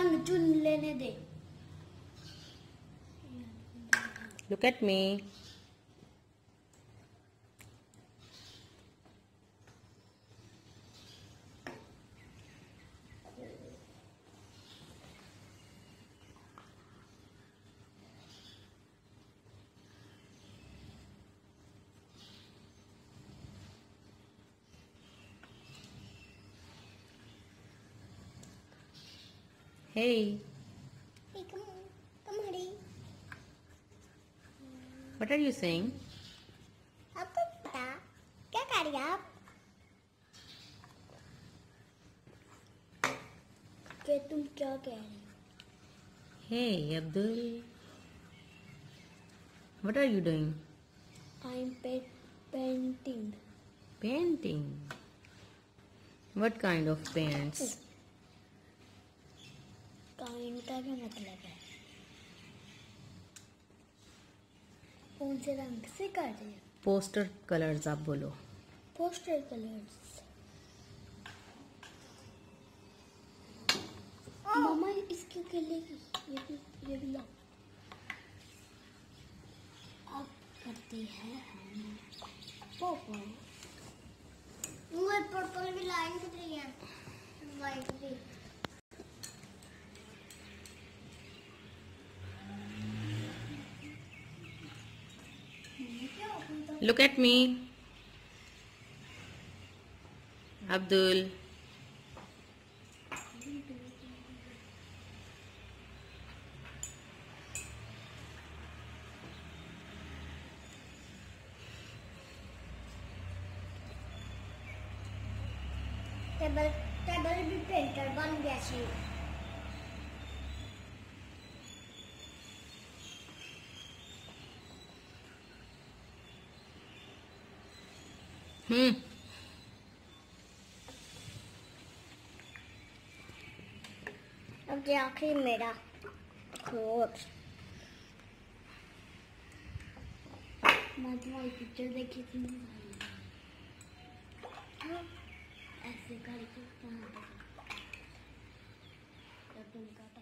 रंग चुन लेने दे Look at me. Hey, Hey, come on, come Hari. what are you saying? आपको पता क्या कर रही हैं आप कि तुम क्या कह रही हो Hey, Abdul. What are you doing? I'm painting. Painting. What kind of paints? Kind का क्या मतलब है। कौन से रंग से कर रही है? Poster colors आप बोलो। पोस्टर कलर्स मम्मा इसकी खेलेगी ये भी ये भी लो अब करती है हम पर्पल मुझे पर्पल की लाइन कितनी रही है वाइट की Look at me. Abdul. Table, table be painted, one gas you. Hmm. अब ये आखिरी मेरा क्लोथ मैं तुम्हारी पिक्चर देखी थी। हाँ, ऐसे करके तुम कहता